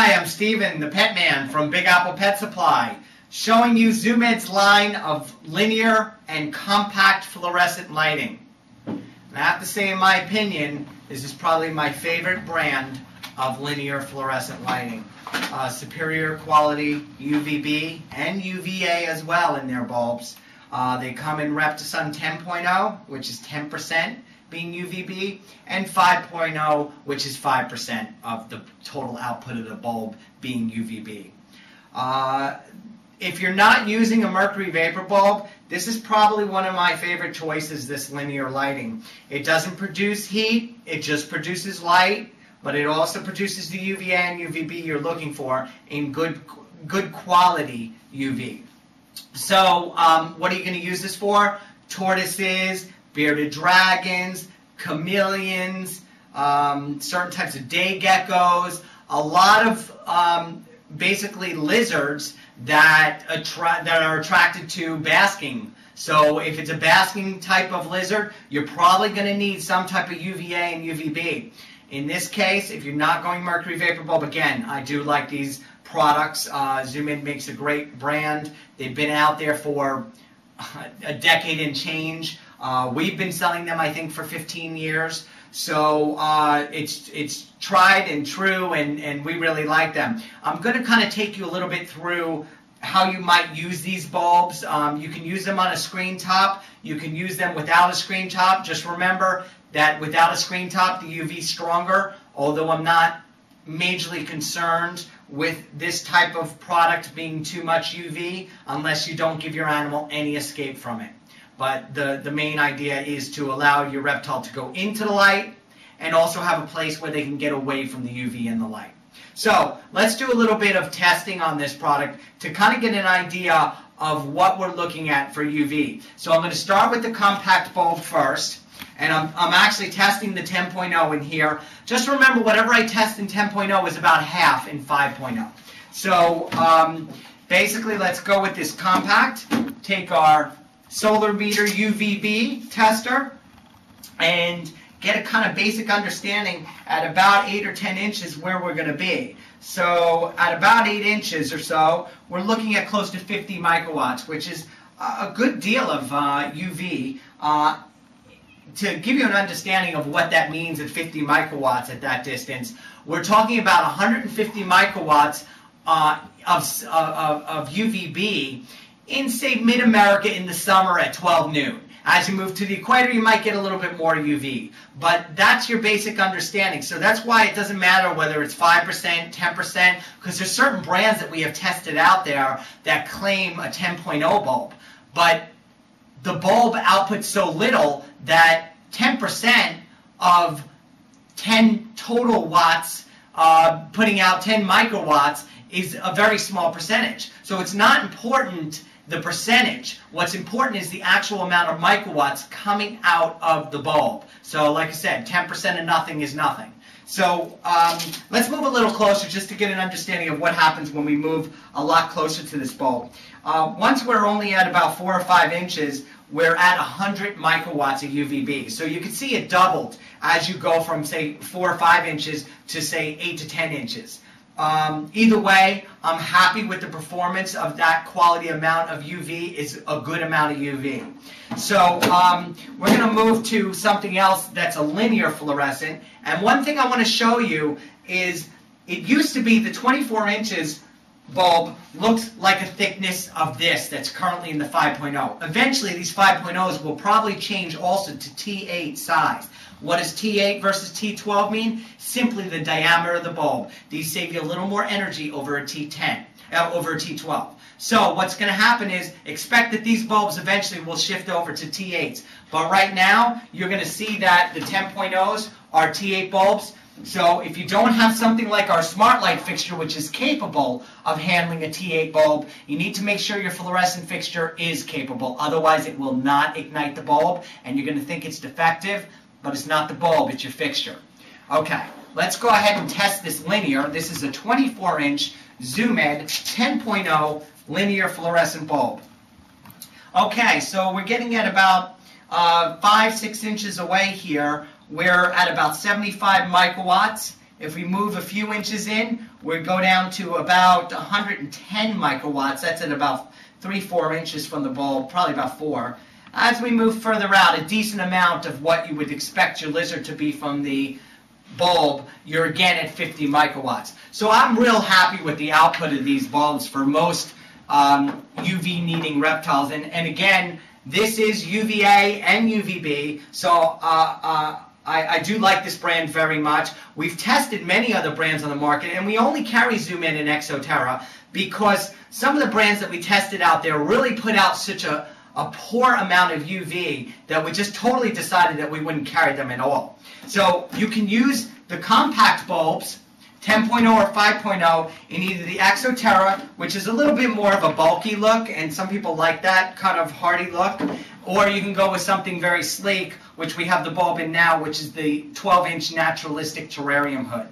Hi, I'm Steven, the pet man from Big Apple Pet Supply, showing you Zoo Med's line of linear and compact fluorescent lighting. And I have to say, in my opinion, this is probably my favorite brand of linear fluorescent lighting. Uh, superior quality UVB and UVA as well in their bulbs. Uh, they come in Reptisun 10.0, which is 10% being UVB, and 5.0, which is 5% of the total output of the bulb being UVB. Uh, if you're not using a mercury vapor bulb, this is probably one of my favorite choices, this linear lighting. It doesn't produce heat, it just produces light, but it also produces the UVA and UVB you're looking for in good, good quality UV. So um, what are you going to use this for? Tortoises, bearded dragons, chameleons, um, certain types of day geckos, a lot of um, basically lizards that, attra- that are attracted to basking. So if it's a basking type of lizard, you're probably going to need some type of UVA and UVB. In this case, if you're not going mercury vapor bulb, again, I do like these products. Uh, Zoo Med makes a great brand. They've been out there for a decade and change. Uh, we've been selling them, I think, for 15 years. So uh, it's it's tried and true, and, and we really like them. I'm going to kind of take you a little bit through how you might use these bulbs. Um, you can use them on a screen top. You can use them without a screen top. Just remember that without a screen top, the UV is stronger, although I'm not majorly concerned with this type of product being too much UV unless you don't give your animal any escape from it. But the, the main idea is to allow your reptile to go into the light and also have a place where they can get away from the UV and the light. So let's do a little bit of testing on this product to kind of get an idea of what we're looking at for UV. So I'm going to start with the compact bulb first. And I'm, I'm actually testing the 10.0 in here. Just remember, whatever I test in 10.0 is about half in 5.0. So um, basically, let's go with this compact. Take our solar meter UVB tester and get a kind of basic understanding at about 8 or 10 inches where we're going to be. So at about 8 inches or so, we're looking at close to 50 microwatts, which is a good deal of uh, UV. Uh, to give you an understanding of what that means at 50 microwatts at that distance, we're talking about 150 microwatts uh, of, of, of UVB in, say, mid-America in the summer at 12 noon. As you move to the equator, you might get a little bit more UV. But that's your basic understanding. So that's why it doesn't matter whether it's 5%, 10%, because there's certain brands that we have tested out there that claim a 10.0 bulb. But the bulb outputs so little that 10% of 10 total watts, uh, putting out 10 microwatts, is a very small percentage. So it's not important the percentage. What's important is the actual amount of microwatts coming out of the bulb. So like I said, 10% of nothing is nothing. So um, let's move a little closer just to get an understanding of what happens when we move a lot closer to this bulb. Uh, once we're only at about 4 or 5 inches, we're at 100 microwatts of UVB. So you can see it doubled as you go from, say, 4 or 5 inches to, say, 8 to 10 inches. Um, either way, I'm happy with the performance of that quality amount of UV. It's a good amount of UV. So um, we're going to move to something else that's a linear fluorescent. And one thing I want to show you is it used to be the 24 inches bulb looks like a thickness of this that's currently in the 5.0. Eventually, these 5.0s will probably change also to T8 size. What does T8 versus T12 mean? Simply the diameter of the bulb. These save you a little more energy over a T10, uh, over a T12. So what's going to happen is expect that these bulbs eventually will shift over to T8s. But right now, you're going to see that the 10.0s are T8 bulbs. So if you don't have something like our smart light fixture, which is capable of handling a T8 bulb, you need to make sure your fluorescent fixture is capable. Otherwise, it will not ignite the bulb, and you're going to think it's defective, but it's not the bulb, it's your fixture. Okay, let's go ahead and test this linear. This is a 24-inch Zoo Med 10.0 linear fluorescent bulb. Okay, so we're getting at about uh, 5, 6 inches away here we're at about 75 microwatts, If we move a few inches in, we go down to about 110 microwatts. That's at about three, four inches from the bulb, probably about four. As we move further out, a decent amount of what you would expect your lizard to be from the bulb, you're again at 50 microwatts. So I'm real happy with the output of these bulbs for most um, UV needing reptiles. And, and again, this is UVA and UVB, so uh, uh, I, I, do like this brand very much. We've tested many other brands on the market, and we only carry Zoo Med and Exo Terra because some of the brands that we tested out there really put out such a, a poor amount of UV that we just totally decided that we wouldn't carry them at all. So you can use the compact bulbs 10.0 or 5.0 in either the Exo Terra, which is a little bit more of a bulky look, and some people like that kind of hardy look, or you can go with something very sleek, which we have the bulb in now, which is the 12-inch naturalistic terrarium hood.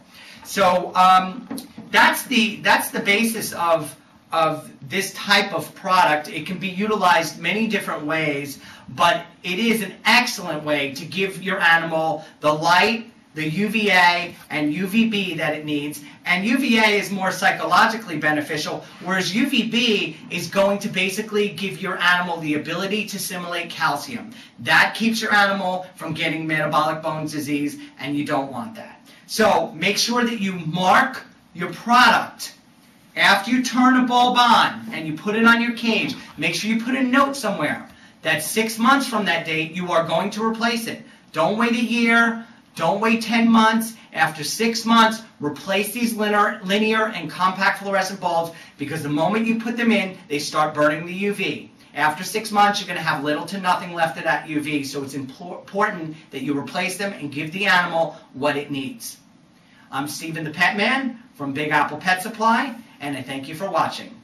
So um, that's the that's the basis of of this type of product. It can be utilized many different ways, but it is an excellent way to give your animal the light the UVA and UVB that it needs. And UVA is more psychologically beneficial, whereas UVB is going to basically give your animal the ability to assimilate calcium. That keeps your animal from getting metabolic bone disease, and you don't want that. So make sure that you mark your product. After you turn a bulb on and you put it on your cage, make sure you put a note somewhere that six months from that date you are going to replace it. Don't wait a year. Don't wait 10 months. After six months, replace these linear, linear and compact fluorescent bulbs because the moment you put them in, they start burning the UV. After six months, you're going to have little to nothing left of that UV, so it's important that you replace them and give the animal what it needs. I'm Stephen the Pet Man from Big Apple Pet Supply, and I thank you for watching.